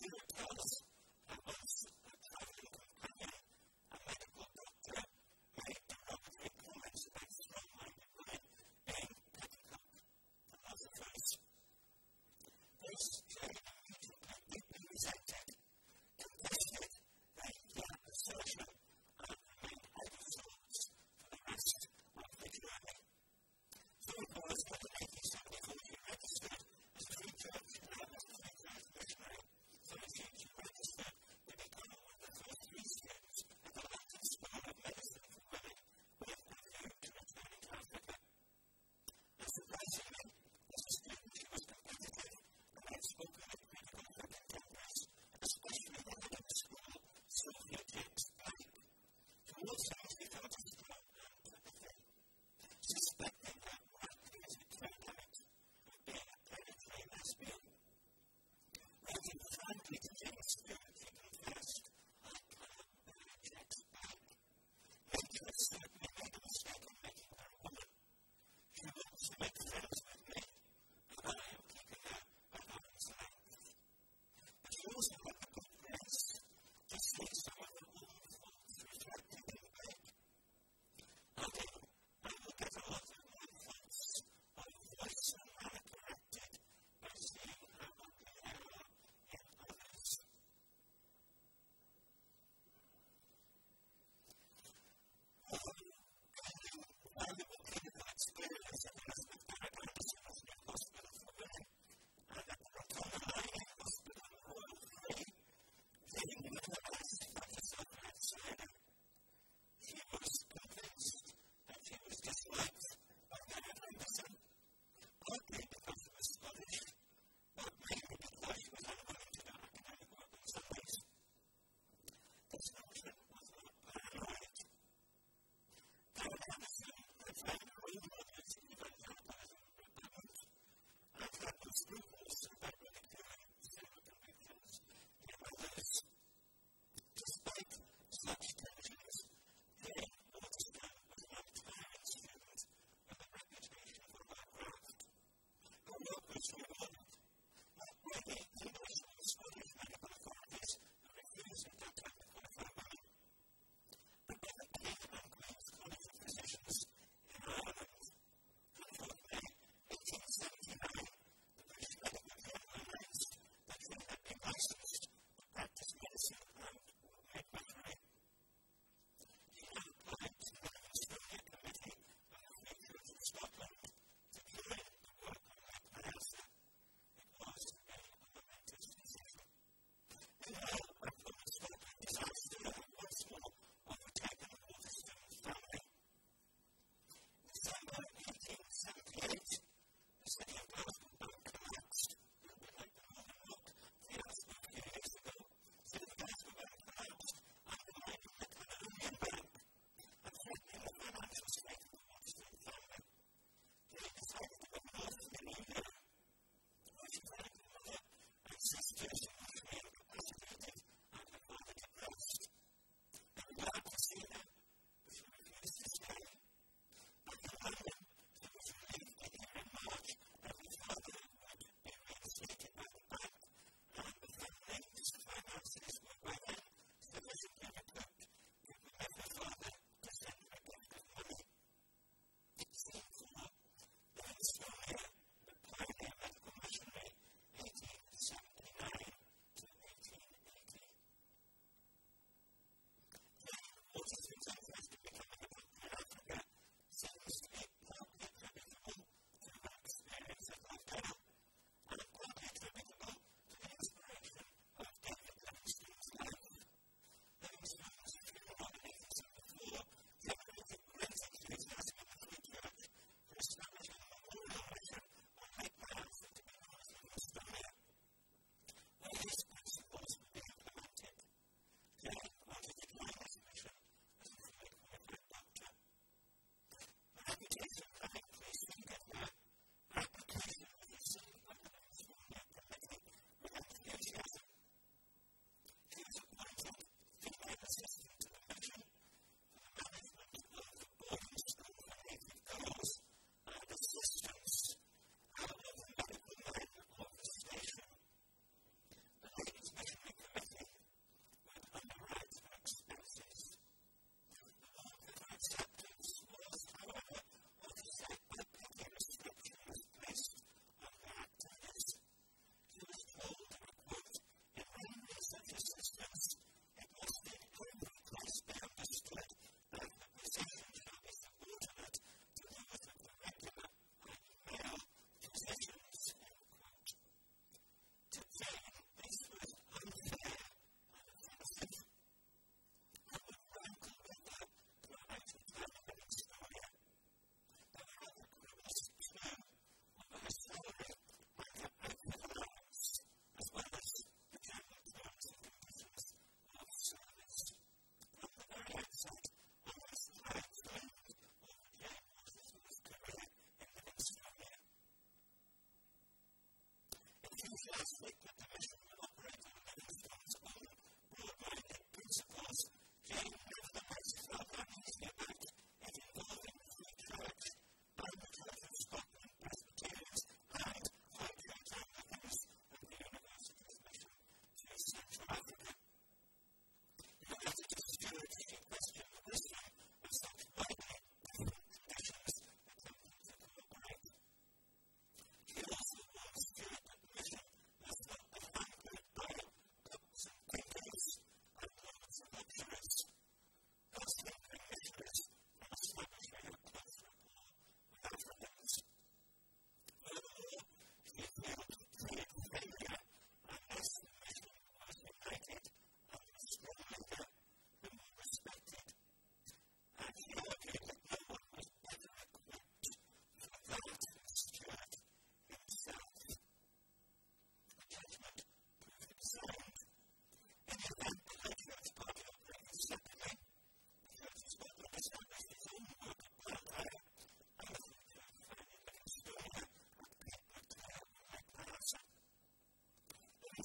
Peter tells just frequent division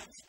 times,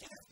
can't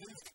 We've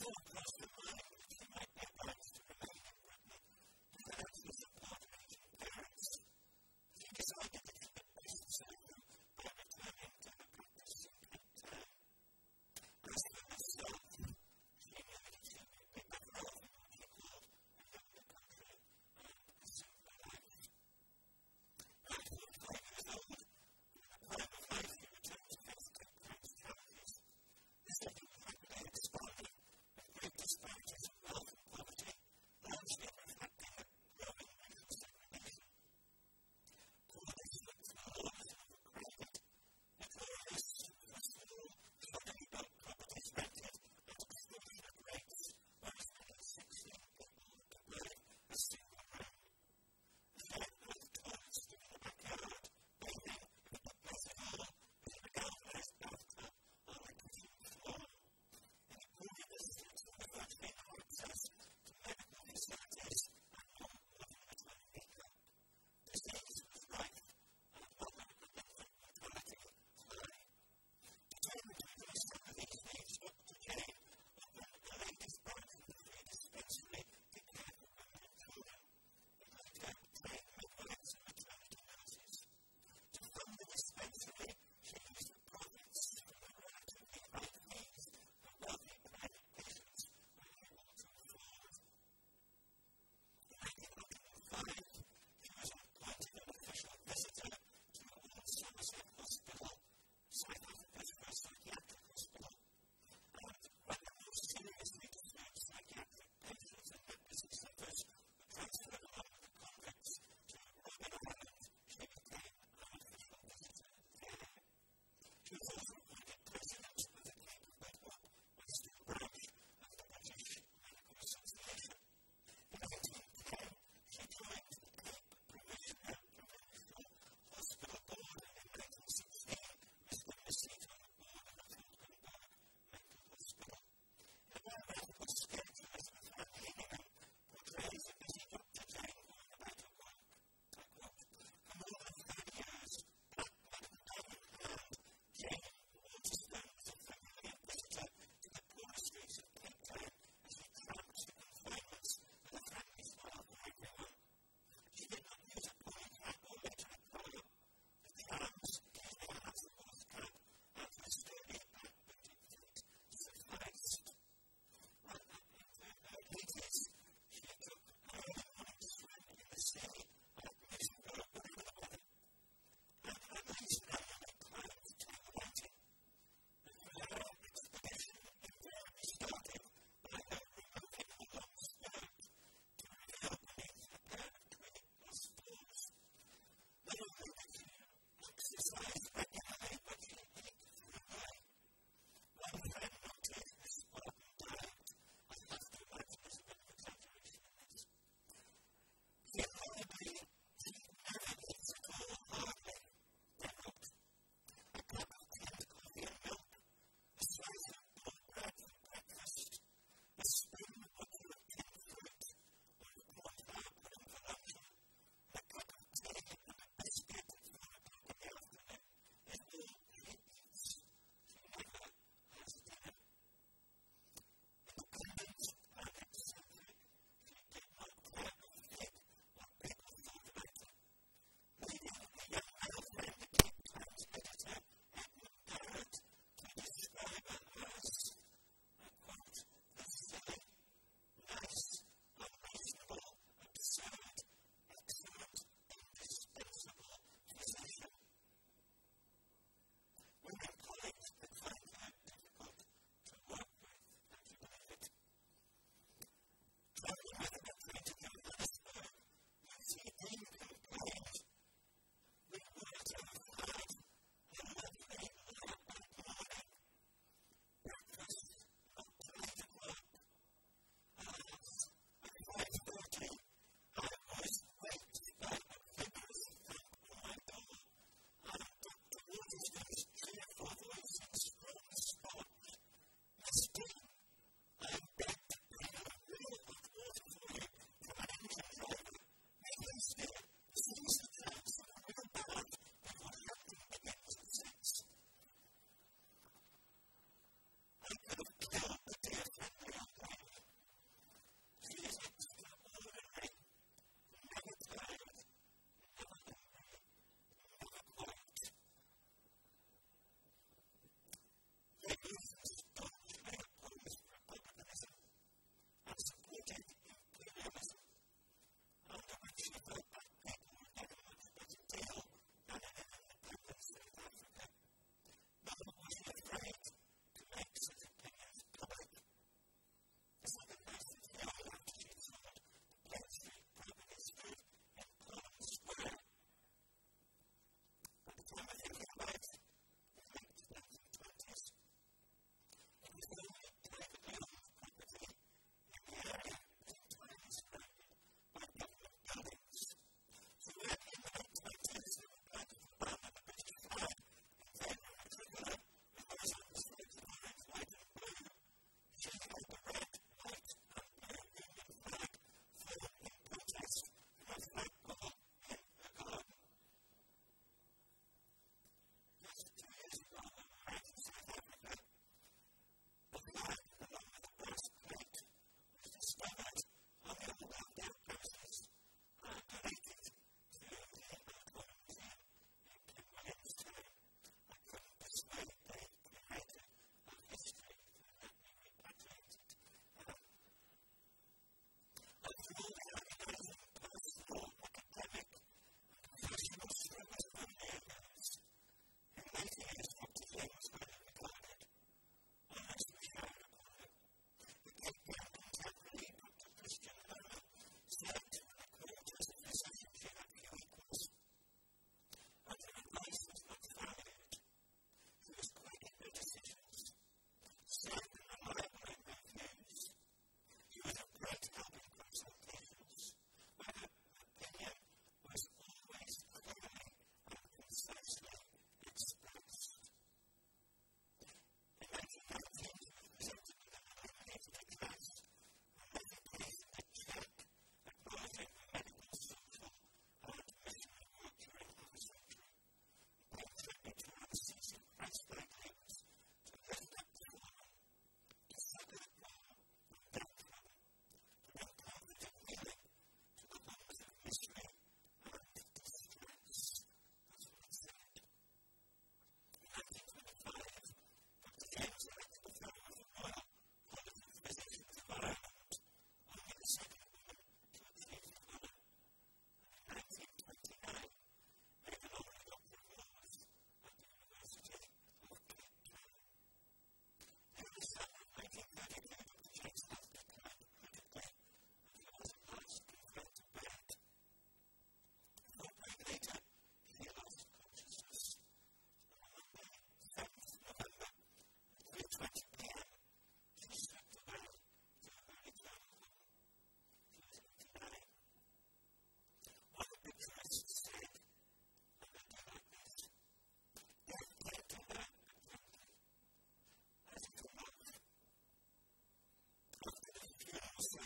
すいません。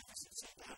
classes about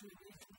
to